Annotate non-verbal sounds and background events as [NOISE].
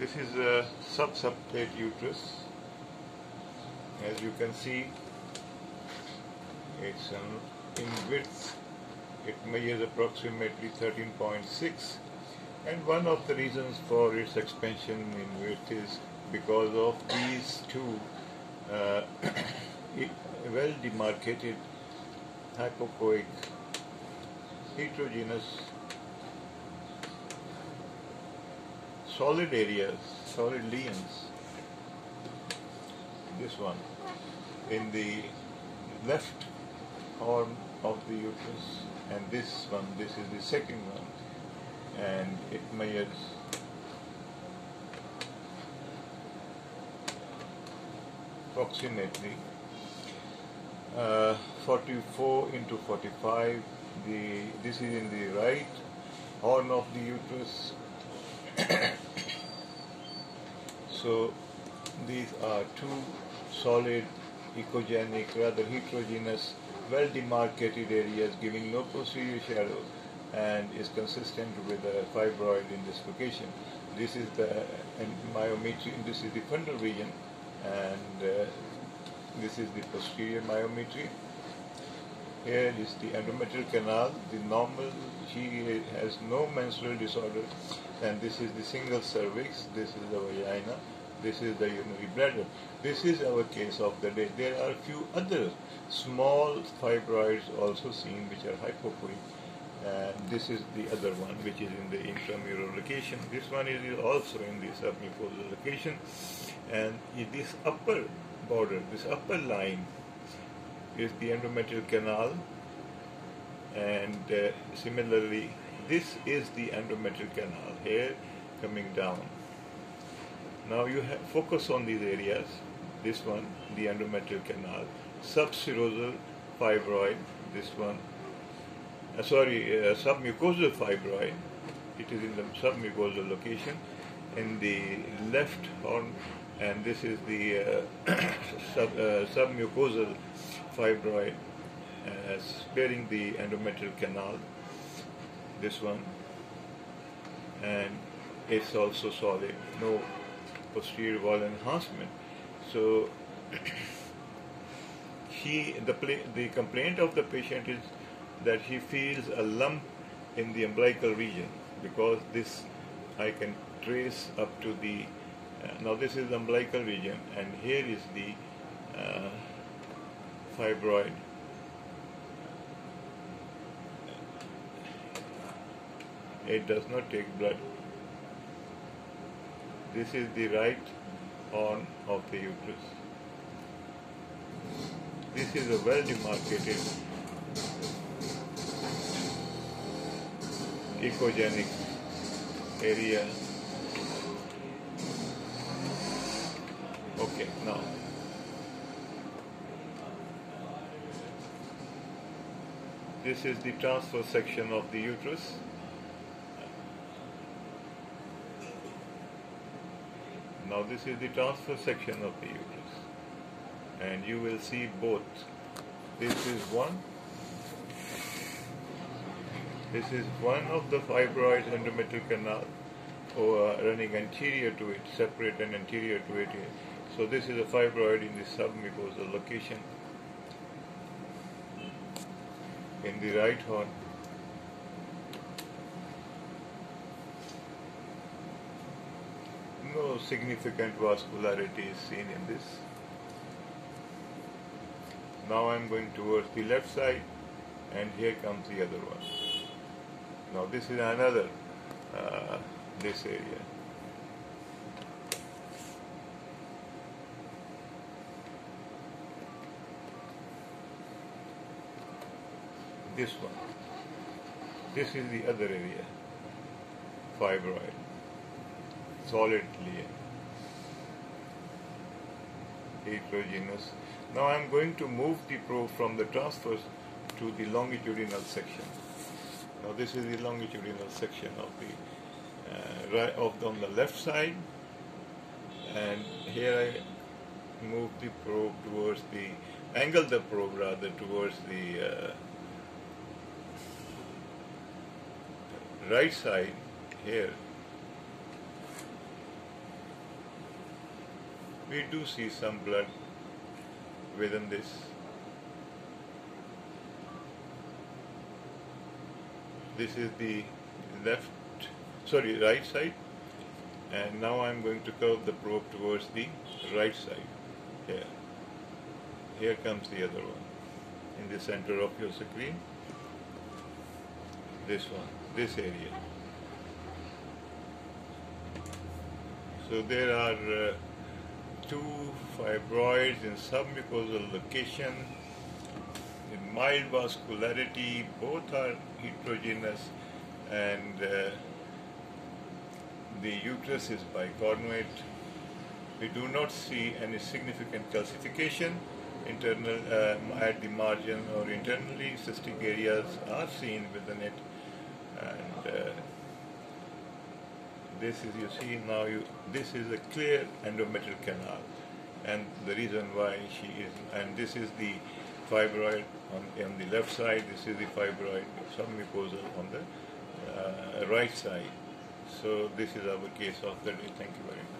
This is a sub-septate uterus. As you can see, it's um, in width. It measures approximately 13.6 and one of the reasons for its expansion in width is because of these two uh, [COUGHS] well demarcated hypoechoic heterogeneous solid areas, solid lesions. This one in the left horn of the uterus and this one, this is the second one and it measures approximately uh, 44 into 45 the this is in the right horn of the uterus so these are two solid echogenic, rather heterogeneous well demarcated areas giving no posterior shadow and is consistent with a fibroid in this location. This is the myometry, this is the fundal region and uh, this is the posterior myometry. Here is the endometrial canal, the normal, she has no menstrual disorder and this is the single cervix, this is the vagina, this is the urinary bladder. This is our case of the day. There are few other small fibroids also seen which are hypoechoic and this is the other one which is in the intramural location. This one is also in the submucosal location and in this upper border, this upper line is the endometrial canal and uh, similarly this is the endometrial canal here coming down. Now you focus on these areas, this one, the endometrial canal, subserosal fibroid, this one, uh, sorry, uh, submucosal fibroid, it is in the submucosal location, in the left horn, and this is the uh, [COUGHS] sub, uh, submucosal fibroid uh, sparing the endometrial canal, this one, and it's also solid, no posterior wall enhancement. So [COUGHS] he, the, the complaint of the patient is that he feels a lump in the umbilical region because this I can trace up to the uh, now this is the umbilical region and here is the uh, fibroid it does not take blood this is the right horn of the uterus this is a well demarcated echogenic area. Okay, now this is the transverse section of the uterus. Now this is the transverse section of the uterus and you will see both. This is one this is one of the fibroids endometrial canal or uh, running anterior to it, separate and anterior to it. So this is a fibroid in the submucosal location in the right horn. No significant vascularity is seen in this. Now I'm going towards the left side and here comes the other one. Now this is another uh, this area. This one. This is the other area. Fibroid. Solid layer. Heterogeneous. Now I am going to move the probe from the transverse to the longitudinal section. Now this is the longitudinal section of the uh, right of the, on the left side, and here I move the probe towards the angle the probe rather towards the uh, right side here. We do see some blood within this. This is the left, sorry, right side. And now I'm going to curve the probe towards the right side. Here. Here comes the other one. In the center of your screen. This one, this area. So there are uh, two fibroids in submucosal location in mild vascularity, both are heterogeneous and uh, the uterus is bicornuate. We do not see any significant calcification internal um, at the margin or internally. Cystic areas are seen within it, and uh, this is you see now. You this is a clear endometrial canal, and the reason why she is and this is the fibroid on, on the left side. This is the fibroid submucosal on the uh, right side. So this is our case of the day. Thank you very much.